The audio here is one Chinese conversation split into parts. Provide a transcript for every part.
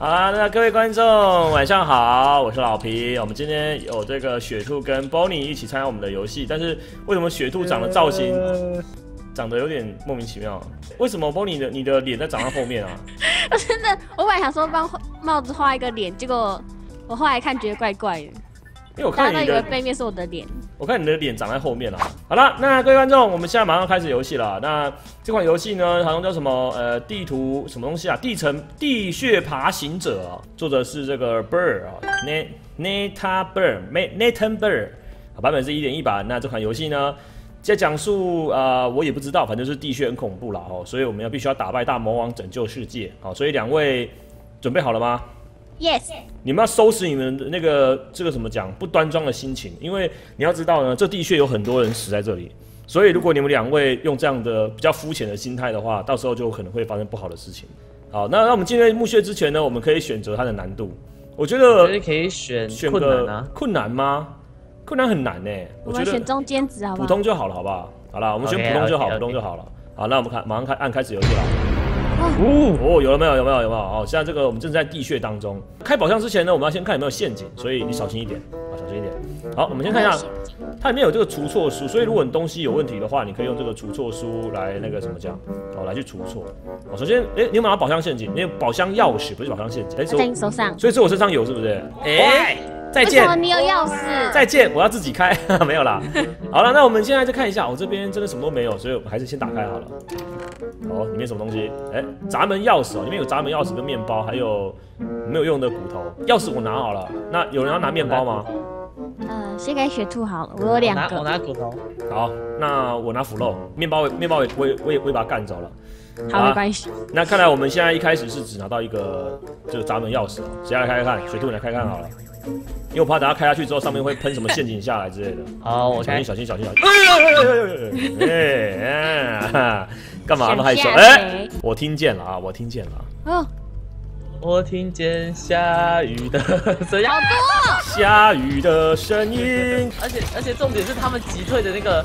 好啦，那各位观众晚上好，我是老皮。我们今天有这个雪兔跟 Bonnie 一起参加我们的游戏，但是为什么雪兔长的造型长得有点莫名其妙？为什么 Bonnie 的你的脸在长到后面啊？我 真的，我本来想说帮帽子画一个脸，结果我后来看觉得怪怪的，因为我大家都以为看你的，背面是我的脸。我看你的脸长在后面了。好了，那各位观众，我们现在马上开始游戏了。那这款游戏呢，好像叫什么呃地图什么东西啊？地层地穴爬行者啊，作者是这个 Bird 啊，Nat Nata Bird，Nathan Bird，啊版本是一点一版。那这款游戏呢，在讲述啊、呃我也不知道，反正是地穴很恐怖啦哦，所以我们要必须要打败大魔王，拯救世界。好，所以两位准备好了吗？Yes，你们要收拾你们的那个这个怎么讲不端庄的心情，因为你要知道呢，这的确有很多人死在这里，所以如果你们两位用这样的比较肤浅的心态的话，到时候就可能会发生不好的事情。好，那那我们进入墓穴之前呢，我们可以选择它的难度。我觉得可以选选个啊。困难吗？困难很难呢，我觉得我们选中间值好不好？普通就好了，好不好？好了，我们选普通就好普通就好了。好，那我们看马上开按开始游戏了。哦，哦，有了没有？有没有？有没有？哦，现在这个我们正在地穴当中。开宝箱之前呢，我们要先看有没有陷阱，所以你小心一点啊，小心一点。好，我们先看一下，它里面有这个除错书，所以如果你东西有问题的话，你可以用这个除错书来那个什么讲？哦，来去除错。哦，首先，哎，你有没有拿宝箱陷阱？你有宝箱钥匙，不是宝箱陷阱。哎，所在你手上。所以是我身上有是不是？哎，再见为什么。你有钥匙？再见，我要自己开，没有啦。好了，那我们现在再看一下，我、这边真的什么都没有，所以我们还是先打开好了。哦，里面什么东西？哎、闸门钥匙哦，里面有闸门钥匙跟面包，还有没有用的骨头。钥匙我拿好了，那有人要拿面包吗？呃，先给雪兔好了，我有两我拿我。拿骨头。好，那我拿腐肉，面包面包我也我也我也我也把它干走了。好，啊没关系。那看来我们现在一开始是只拿到一个这个闸门钥匙哦，谁来开开看？雪兔你来开看好了，因为我怕等下开下去之后上面会喷什么陷阱下来之类的。好，我小心。小心小心小心！哎哎哎！干嘛那么害羞？哎、我听见了啊，我听见了。哦，我听见下雨的声音，好多。下雨的声音，而且而且重点是他们击退的那个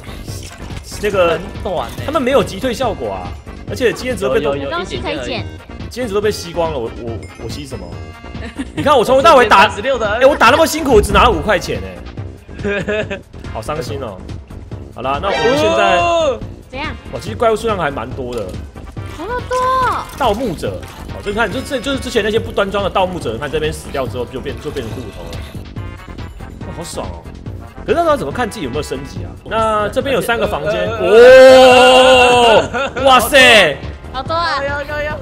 那个很短欸他们没有击退效果啊，而且经验值都被都有有有东西可以捡。经验值都被吸光了。我我我吸什么？你看我从头到尾打，十六的，哎、我打那么辛苦，只拿了五块钱哎，好伤心哦。好啦，那我们现在，哦怎样？哇，其实怪物数量还蛮多的。好多。盗墓者，哦，这看，就这就是之前那些不端庄的盗墓者，看这边死掉之后就变就变成骨头了，哇，好爽哦！可是那时候怎么看自己有没有升级啊？那这边有三个房间，哦，哇塞，好多啊！要要要！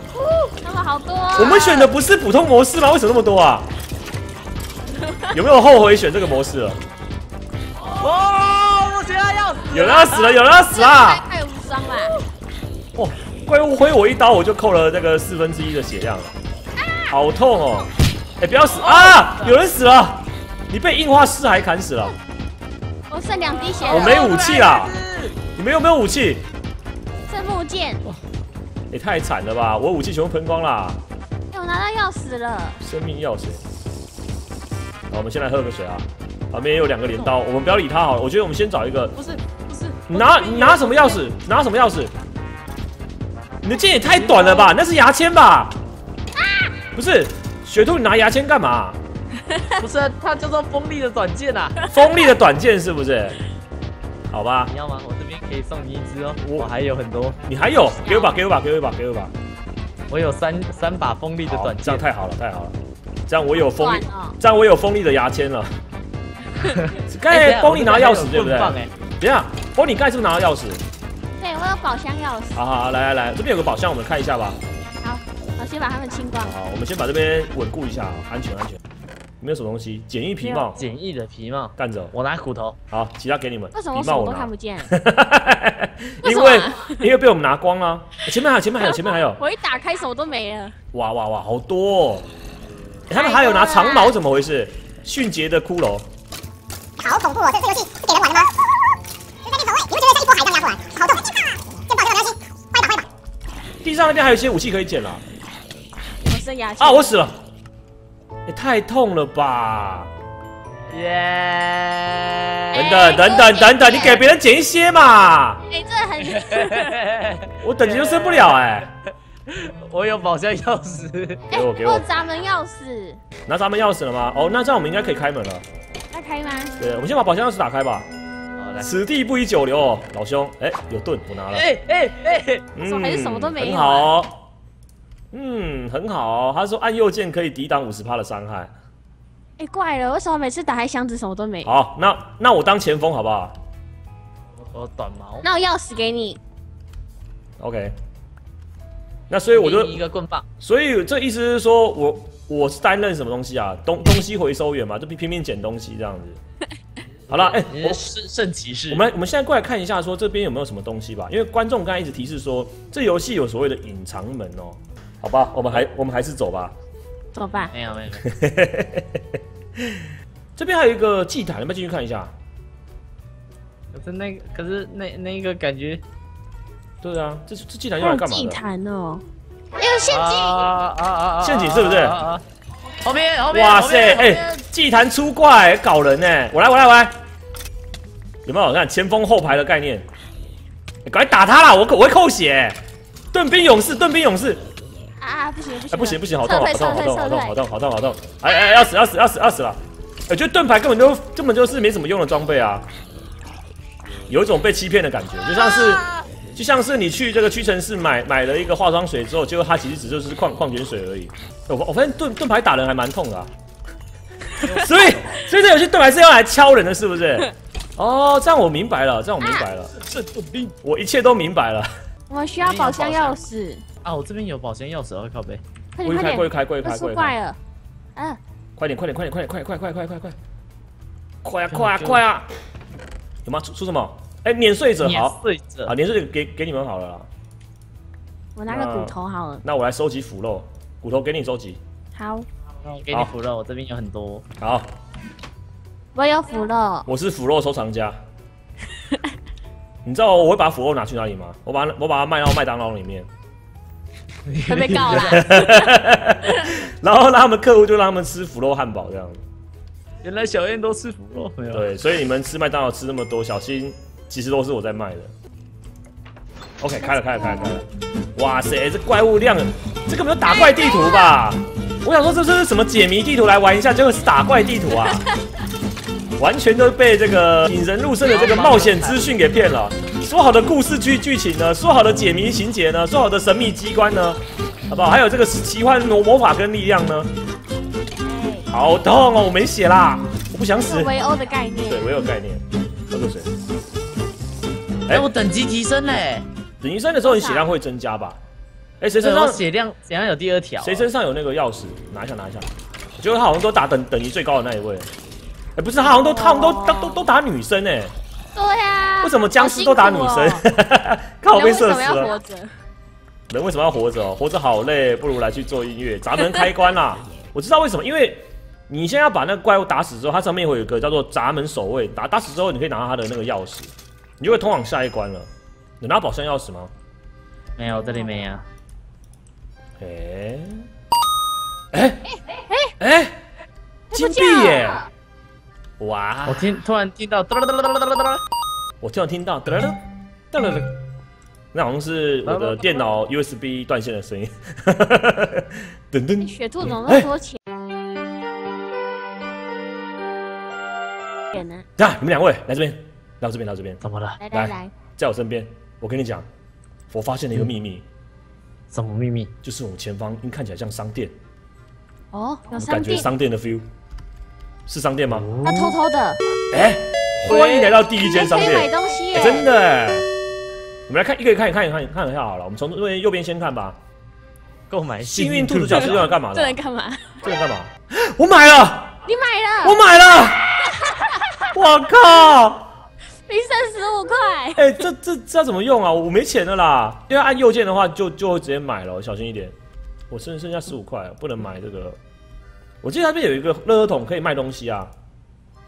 好多啊。我们选的不是普通模式吗？为什么那么多啊？有没有后悔选这个模式了？哦，我现在要死有人要死了，有人要死啦！太无伤了。哦，怪物挥我一刀，我就扣了那个四分之一的血量了，好痛哦！哎、不要死啊！有人死了，你被硬化尸骸砍死了。我剩两滴血了。我没武器啦，你们有没有武器？剩木剑。也、太惨了吧！我武器全部喷光啦，哎，我拿到钥匙了。生命钥匙。好，我们先来喝个水啊。旁边也有两个镰刀，我们不要理他好了。我觉得我们先找一个，不是不是，你拿你拿什么钥匙？拿什么钥匙？你的剑也太短了吧？那是牙签吧？不是，雪兔，你拿牙签干嘛？不是，它叫做锋利的短剑啊！锋利的短剑是不是？好吧，你要吗？我可以送你一支哦，我我还有很多，你还有，给我吧，给我吧，给我吧，给我吧。我有三三把锋利的短剑。这样太好了，太好了，这样我有锋利。这样我有锋利的牙签了。刚才哎等一下帮你拿钥匙对不对？等一下，帮你刚才是不是拿到钥匙？对，我有宝箱钥匙。好好好，来来来，这边有个宝箱，我们看一下吧。好，我先把它们清光。好，我们先把这边稳固一下，安全安全。没有什么东西，简易皮帽，简易的皮帽，干走。我拿骨头。好，其他给你们。为什么我都看不，见？因为因为被我们拿光了。前面还有，前面还有，前面还有。我一打开手都没了。哇哇哇，好多、哦！欸他们还有拿长矛，怎么回事？迅捷的骷髅，好恐怖哦！这这游戏是给人玩的吗？就在练守卫，你们觉得像一波海这样压过来，好痛！剑爆就没关系，快一把快一把！地上那边还有一些武器可以捡了。我剩牙签啊，我死了！也、太痛了吧！耶！等等等等等等，你给别人捡一些嘛！哎，这很 我等级就升不了哎、我有宝箱钥匙，给我给我有闸门钥匙，拿闸门钥匙了吗？哦，那这样我们应该可以开门了。那开吗？对，我们先把宝箱钥匙打开吧。好来，此地不宜久留哦，老兄。哎，有盾，我拿了。哎哎哎，嗯还是什么都没有好。嗯，很好。他说按右键可以抵挡五十趴的伤害。哎，怪了，为什么每次打开箱子什么都没？好，那那我当前锋好不好我短毛，那我钥匙给你，？OK。那所以我就一个棍棒，所以这意思是说我我是担任什么东西啊？东东西回收员嘛，就拼拼命捡东西这样子。好了，哎、我你是圣圣骑士，我们我们现在过来看一下，说这边有没有什么东西吧？因为观众刚才一直提示说，这游戏有所谓的隐藏门哦。好吧，我们还我们还是走吧。怎么办？没有没有，没有 这边还有一个祭坛，要不要进去看一下？可是那个可是那那个感觉对啊，这这祭坛还有祭用来干嘛祭？坛哦，还有陷阱，啊啊啊陷阱是不是啊啊啊后面后面，哇塞，哎、祭坛出怪，搞人呢！我来，我来，我来，有没有？看前锋后排的概念，欸赶快打他啦！我我会扣血，盾兵勇士，盾兵勇士，啊，不行不行，哎、不行不行，好痛好痛好痛好痛好痛好痛好痛！哎哎，要死要死要死要死了！我觉得盾牌根本就根本就是没什么用的装备啊，有一种被欺骗的感觉，就像是啊就像是你去这个屈臣氏买买了一个化妆水之后，结果它其实只就是矿矿泉水而已。我我发现盾盾牌打人还蛮痛的、啊，所以所以这游戏盾牌是要来敲人的，是不是？哦，这样我明白了，这样我明白了，是盾兵我一切都明白了。我们需要宝箱钥匙，啊！我这边有保鲜钥匙哦，靠背。快点快点，开，过去开，要出过去开，怪了，啊，快点，快点，快点，快点，快点，快快快快快快啊快啊快啊！有吗？出出什么？哎，碾碎者好碎着啊，碾碎者给给你们好了啦。我拿个骨头好了，那我来收集腐肉，骨头给你收集。好，那我给你腐肉，我这边有很多。好，我有腐肉，我是腐肉收藏家。你知道我会把腐肉拿去哪里吗？我把它我把它卖到麦当劳里面，会被告啦，然后让他们客户就让他们吃腐肉汉堡这样。原来小燕都吃腐肉，没有？对，所以你们吃麦当劳吃那么多，小心其实都是我在卖的。OK，开了开了开了开了。哇塞，这怪物量，这根本就打怪地图吧？我想说这是什么解谜地图来玩一下，结果是打怪地图啊！完全都被这个引人入胜的这个冒险资讯给骗了。说好的故事剧剧情呢？说好的解谜情节呢？说好的神秘机关呢？好不好？还有这个奇幻魔魔法跟力量呢？哎，好痛哦！我没血啦，我不想死是。围殴的概念对，，围殴概念。喝口水。哎，我等级提升嘞，等医生的时候，你血量会增加吧？哎、谁身我上血量血量有第二条啊，谁身上有那个钥匙？拿一下，拿一下。结果他好像都打等等级最高的那一位。哎、不是，他好像都他好像都都都都打女生哎、对呀，为什么僵尸都打女生好辛苦哦？看我被人为什么射死了。要活着？人为什么要活着哦？活着好累，不如来去做音乐。闸门开关啦！我知道为什么，因为你现在要把那个怪物打死之后，它上面会有一个叫做闸门守卫。打打死之后，你可以拿到它的那个钥匙，你就会通往下一关了。有拿宝箱钥匙吗？没有，这里没有。哎哎哎哎，金币耶！哇我！听突然听到哒啦哒啦哒啦哒啦哒啦，我突然听到噔噔噔噔噔，那好像是我的电脑 USB 断线的声音。噔噔，雪兔怎么那么多钱？钱呢？啊！你们两位来这边，来我这边，来我这边，怎么了？来来来来，在我身边。我跟你讲，我发现了一个秘密，什么秘密？就是我们前方因看起来像商店，哦，有我们感觉商店，商店的 feel，是商店吗？他偷偷的，哎，欢迎来到第一间商店可以买店。东西哎、真！的哎，我们来看一个一个看一看一看看一下好了。我们从右边右边先看吧。购买幸运兔子角是用来干嘛的？这能干嘛？这能干嘛？我买了，你买了我了，买了！我靠！你剩十五块，哎、这这这要怎么用啊？我没钱了啦。因为按右键的话就就会直接买了，小心一点。我剩剩下十五块，不能买这个。我记得那边有一个垃圾桶可以卖东西啊，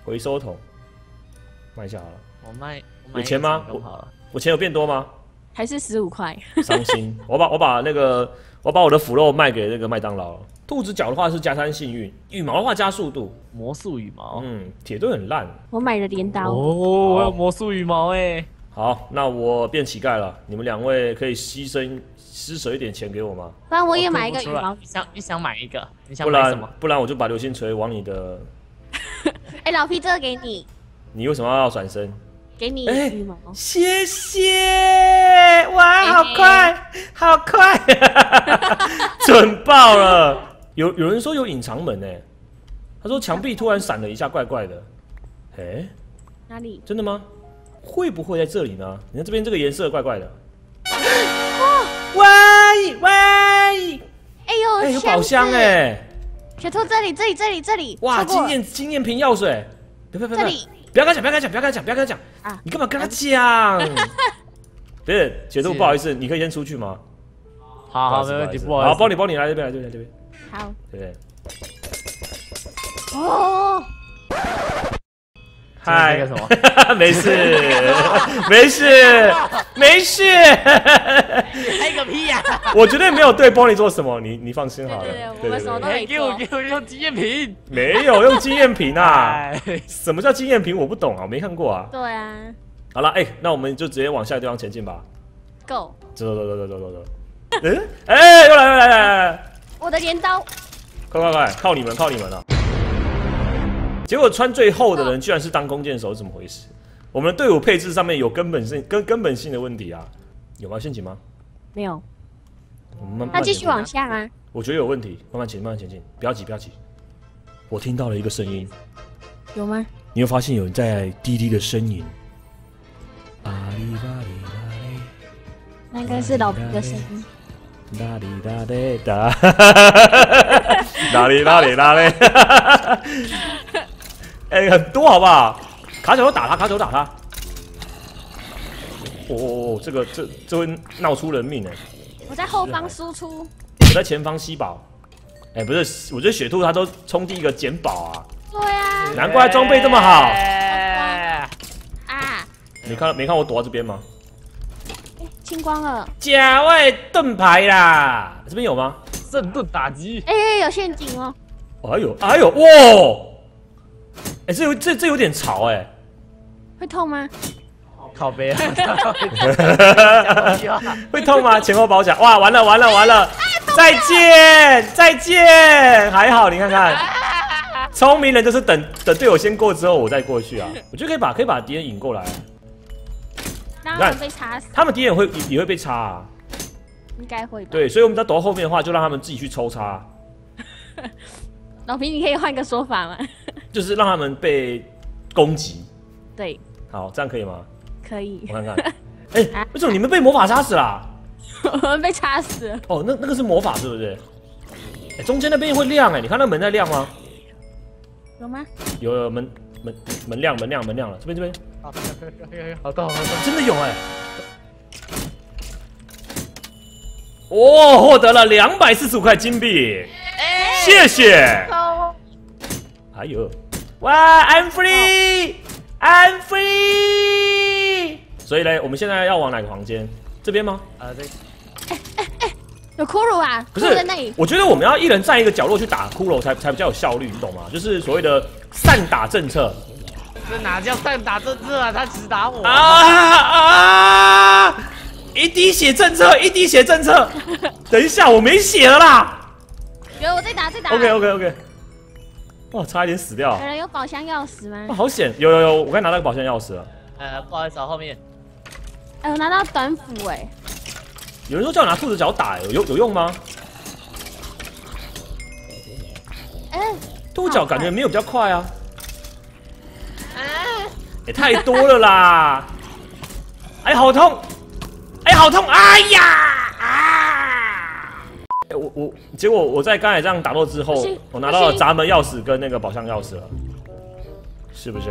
回收桶，卖一下好了。我卖，我卖有钱吗一个成功好了，我钱有变多吗？还是十五块？伤心。我把我把那个我把我的腐肉卖给那个麦当劳了。兔子脚的话是加三幸运，羽毛的话加速度。魔术羽毛。嗯，铁盾很烂。我买了镰刀，哦，我有魔术羽毛哎，好，那我变乞丐了，你们两位可以牺牲施舍一点钱给我吗？不然我也买一个羽毛。你想你想买一个？你想买什么？不然我就把流星锤往你的，哎，老皮这个给你，你为什么要转身？给你哎羽毛。谢谢，哇，好快，好快，准爆了！有有人说有隐藏门呢，他说墙壁突然闪了一下，怪怪的。哎、哪里？真的吗？会不会在这里呢？你看这边这个颜色怪怪的。喂喂，哎呦，哎、有宝箱子！哎！雪兔这里，这里，这里，这里。哇，经验经验瓶药水，别别别别这里，不要跟他讲，不要跟他讲，不要跟他讲，不要跟他讲啊你干嘛跟他讲？不是，解兔不好意思，你可以先出去吗？好好，没问题，不好意思好，不好意思。包你帮你来这边来这边来这边，好。对不对？哦，那个什么，没事，没事，没事，嗨个屁呀！我绝对没有对 Bonnie 做什么，你你放心好了。对对对我们什么都哎，没给我给我用经验瓶。没有用经验瓶啊？哎，什么叫经验瓶？我不懂啊，我没看过啊。对啊好了，哎，那我们就直接往下个地方前进吧。，Go！走走走走走走走。嗯，哎，又来又来又来来来，我的镰刀，快快快，靠你们靠你们了。结果穿最厚的人居然是当弓箭手，怎么回事？我们的队伍配置上面有根本性根根本性的问题啊！有吗？陷阱吗？没有。我们慢那继续往下。下啊。我觉得有问题，慢慢前进，慢慢前进，不要急，不要急。我听到了一个声音，有吗？你会发现有人在滴滴的呻吟。阿里巴里巴里。那应该是老皮的声音。哒哩哒嘞哒，哒哩哒哩哒嘞，哎，很多好不好？卡球打他，卡手打他。哦哦哦，这个这这会闹出人命哎！我在后方输出。我在前方吸宝。哎，不是，我觉得雪兔它都冲第一个捡宝啊，对啊。难怪装备这么好。哎啊！你看没看我躲到这边吗？哎，清光了。甲外盾牌啦，这边有吗？圣盾打击，哎，有陷阱哦。哎呦哎呦哇！哎，这有这这有点潮哎。会痛吗？靠背啊！会痛吗？前后保甲，哇，完了完了完了！再见再见，还好你看看，聪明人就是等等队友先过之后我再过去啊。我觉得可以把可以把敌人引过来，让他们被插死，他们敌人会也会被插啊。应该会吧？对，所以我们在躲到后面的话，就让他们自己去抽插，老皮，你可以换个说法吗？就是让他们被攻击。对，好，这样可以吗？可以我。看看。哎、为什么你们被魔法杀死啦？我们被插死了。哦，那那个是魔法是不是？哎、中间那边会亮哎、你看那门在亮吗？有吗？有有门门门亮门亮门亮了，这边这边好痛好痛！真的有哎、哦，获得了两百四十五块金币，谢谢。还有，哇，I'm free，I'm free。所以呢，我们现在要往哪个房间？这边吗？啊，这有骷髅啊！不是在那里，。我觉得我们要一人站一个角落去打骷髅才才比较有效率，你懂吗？就是所谓的散打政策。这哪叫散打政策啊？他只打我啊啊！一滴血政策，一滴血政策。等一下，我没血了啦。有我在打，在打。OK OK OK。哇，差一点死掉有。人有宝箱钥匙哇，吗？好险！有有有，我刚拿到个宝箱钥匙了。呃，不好意思啊，后面哎，我拿到短斧哎。有人说叫我拿兔子脚打，有有有用吗？哎，兔子脚感觉没有比较快啊。也太多了啦！哎，好痛！哎，好痛！哎呀我我结果我在刚才这样打斗之后，我拿到了闸门钥匙跟那个宝箱钥匙了，是不是？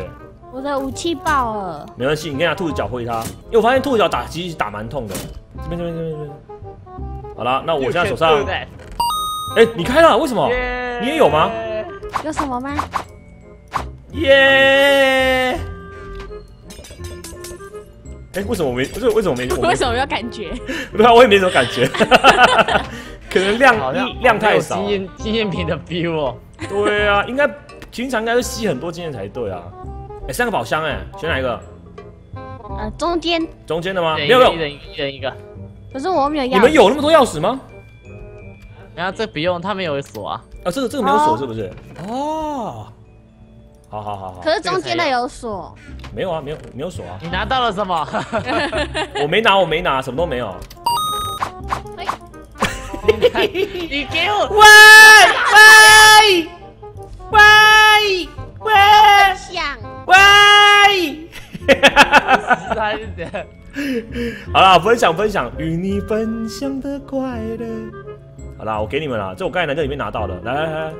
我的武器爆了。没关系，你可以拿兔子脚挥它，因为我发现兔子脚打其实打蛮痛的。这边这边这边这边。好了，那我现在手上，对哎，你开了，为什么？耶你也有吗？有什么吗？耶！哎，为什么我没？为什么为什么没？我为什么没有感觉？不知道，我也没什么感觉，可能量量太少经。验经验品的 feel 哦。对啊，应该平常应该是吸很多经验才对啊。哎，三个宝箱哎，选哪一个？呃，中间，中间的吗？没有没有，一人一人一个。可是我没有钥匙。你们有那么多钥匙吗？然后这不用，他们有锁啊。啊，这个这个没有锁哦是不是？哦，好好好好，可是中间的有锁。没有啊，没有没有锁啊，你拿到了什么？我没拿我没拿，什么都没有。你给我喂喂喂喂像。喂！三点。好啦，分享分享，与你分享的快乐。好啦，我给你们啦，这我刚才在这里面拿到的，来来来，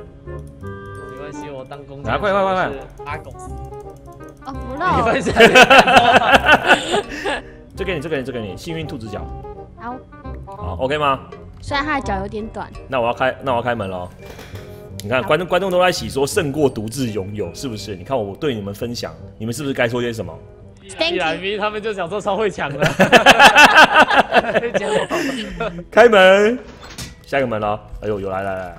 没关系，我当公来快快快快！阿公，哦，不你漏。分享这给你，这给你，这给你，幸运兔子脚，好，好，OK 吗？虽然他的脚有点短。那我要开，那我要开门喽。你看，观众观众都在洗说胜过独自拥有，是不是？你看我对你们分享，你们是不是该说些什么 you 来咪他们就想说超会抢的，开门，下一个门了。哎呦，有来来来，